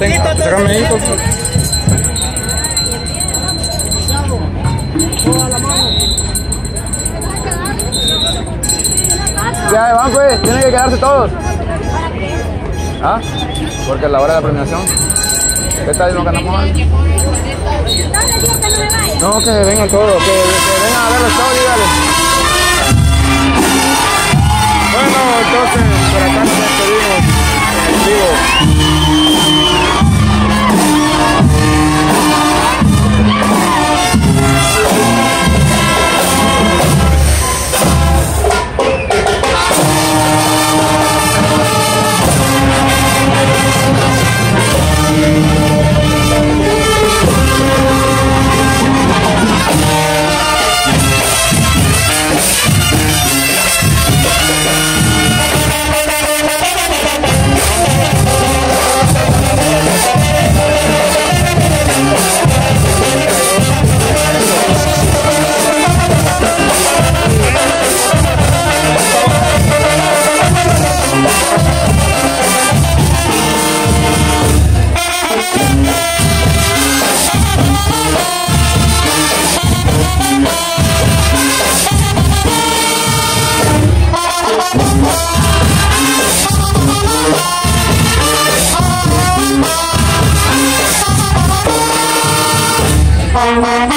tengo. Sácame ahí, por favor. Ya van pues, tienen que quedarse todos. ¿Ah? Porque a la hora de la premiación. ¿Qué tal nos ganamos algo? No, que vengan todos, que, que vengan a ver los shows, dígale. Bueno, entonces, por acá nos despedimos en vivo. Bye.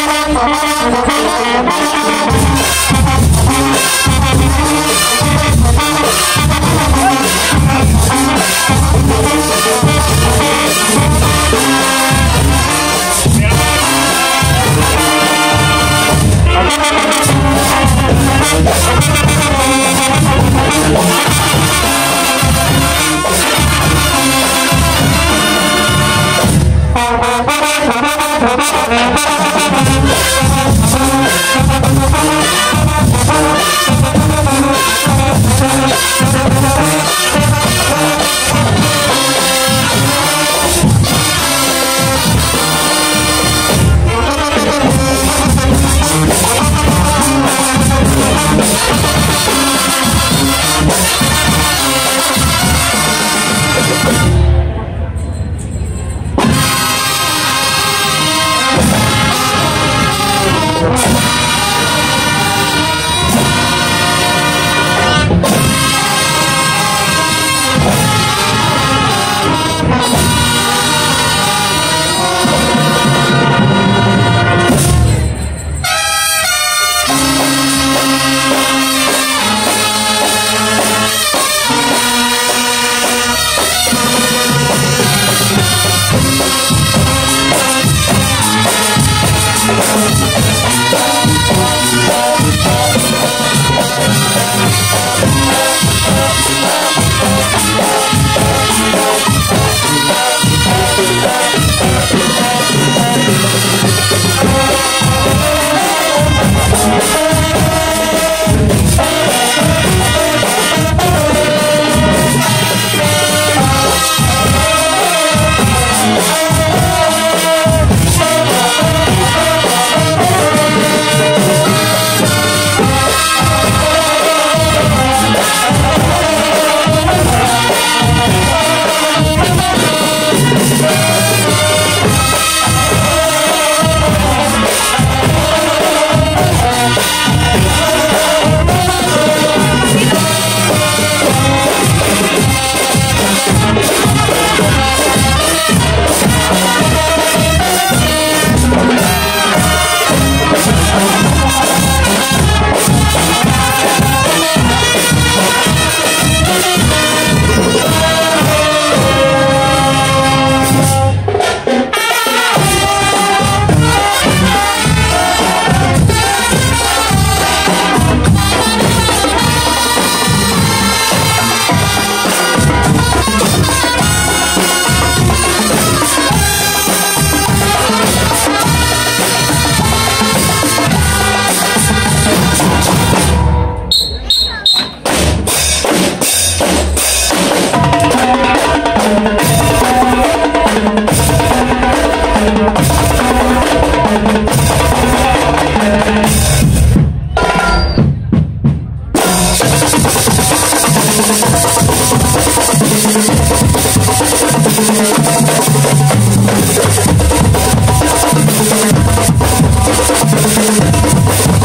you. Thank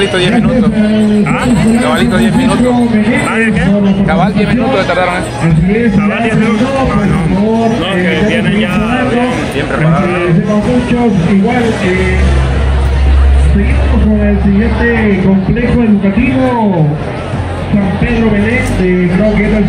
cabalito 10 minutos. ¿Ah? Cabalito 10 minutos. ¿Ah, de qué? Cabal 10 minutos de tardaron. ¿eh? Cabal, diez minutos. Ah, no. No, que vienen ya bien. Preparado. igual, eh, seguimos con el siguiente complejo educativo San Pedro Belén, de creo que era el.